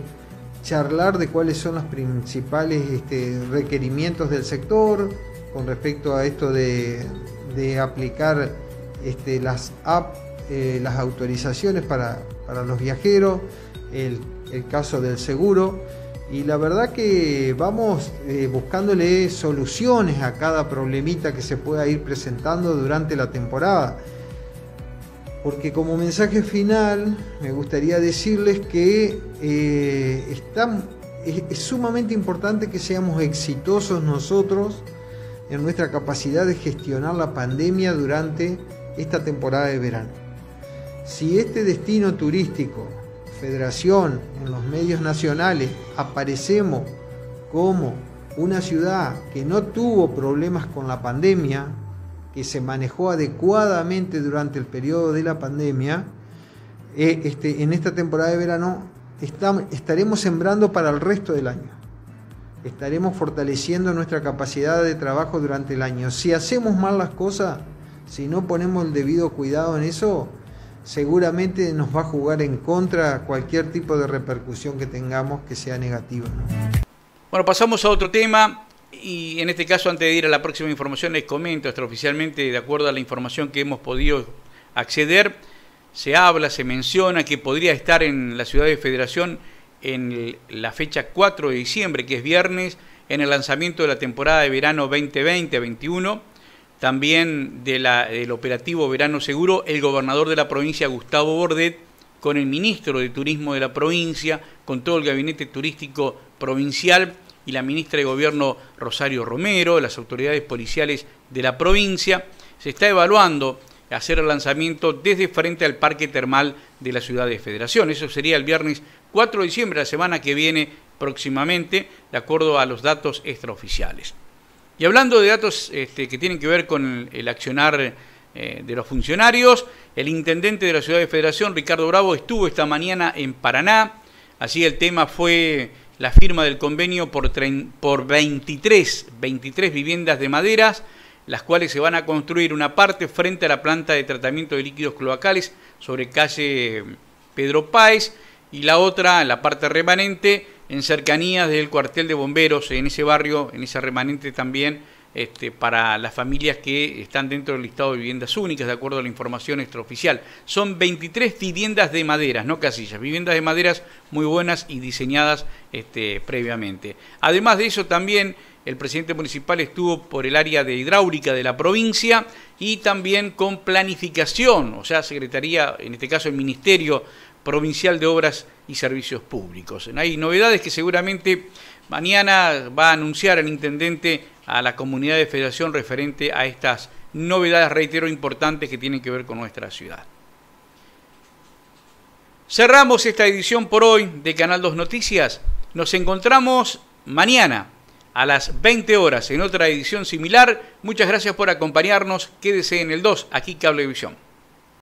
charlar de cuáles son los principales este, requerimientos del sector con respecto a esto de, aplicar este, las apps, eh, las autorizaciones para, los viajeros, el, caso del seguro. Y la verdad que vamos eh, buscándole soluciones a cada problemita que se pueda ir presentando durante la temporada. Porque como mensaje final me gustaría decirles que eh, es, sumamente importante que seamos exitosos nosotros en nuestra capacidad de gestionar la pandemia durante esta temporada de verano. Si este destino turístico, federación, en los medios nacionales, aparecemos como una ciudad que no tuvo problemas con la pandemia, que se manejó adecuadamente durante el periodo de la pandemia, eh, este, en esta temporada de verano estaremos sembrando para el resto del año. Estaremos fortaleciendo nuestra capacidad de trabajo durante el año. Si hacemos mal las cosas, si no ponemos el debido cuidado en eso, seguramente nos va a jugar en contra cualquier tipo de repercusión que tengamos que sea negativa. Bueno, pasamos a otro tema y en este caso, antes de ir a la próxima información, les comento extraoficialmente, de acuerdo a la información que hemos podido acceder, se habla, se menciona que podría estar en la ciudad de Federación en la fecha 4 de diciembre, que es viernes, en el lanzamiento de la temporada de verano 2020-21, también del operativo Verano Seguro, el gobernador de la provincia, Gustavo Bordet, con el ministro de Turismo de la provincia, con todo el gabinete turístico provincial, y la ministra de Gobierno Rosario Romero, las autoridades policiales de la provincia. Se está evaluando hacer el lanzamiento desde frente al Parque Termal de la ciudad de Federación. Eso sería el viernes 4 de diciembre, la semana que viene próximamente, de acuerdo a los datos extraoficiales. Y hablando de datos este, que tienen que ver con el, accionar eh, de los funcionarios, el intendente de la ciudad de Federación, Ricardo Bravo, estuvo esta mañana en Paraná. Así el tema fue la firma del convenio por, por 23, 23 viviendas de maderas, las cuales se van a construir una parte frente a la planta de tratamiento de líquidos cloacales sobre calle Pedro Páez y la otra, la parte remanente, en cercanías del cuartel de bomberos, en ese barrio, en esa remanente también, este, para las familias que están dentro del listado de viviendas únicas, de acuerdo a la información extraoficial. Son 23 viviendas de maderas, no casillas, viviendas de maderas muy buenas y diseñadas este, previamente. Además de eso, también el presidente municipal estuvo por el área de hidráulica de la provincia y también con planificación, o sea, Secretaría, en este caso el Ministerio Provincial de Obras y Servicios Públicos. Hay novedades que seguramente mañana va a anunciar el intendente a la comunidad de federación referente a estas novedades, reitero, importantes que tienen que ver con nuestra ciudad. Cerramos esta edición por hoy de Canal 2 Noticias. Nos encontramos mañana a las 20 horas en otra edición similar. Muchas gracias por acompañarnos. Quédese en el 2, aquí Cablevisión.